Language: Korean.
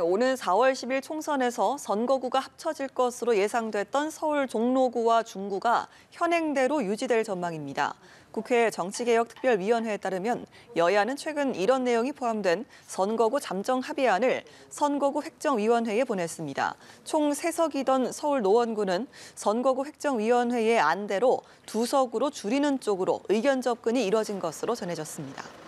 오는 4월 10일 총선에서 선거구가 합쳐질 것으로 예상됐던 서울 종로구와 중구가 현행대로 유지될 전망입니다. 국회 정치개혁특별위원회에 따르면 여야는 최근 이런 내용이 포함된 선거구 잠정 합의안을 선거구 획정위원회에 보냈습니다. 총 3석이던 서울 노원구는 선거구 획정위원회의 안대로 두 석으로 줄이는 쪽으로 의견 접근이 이뤄진 것으로 전해졌습니다.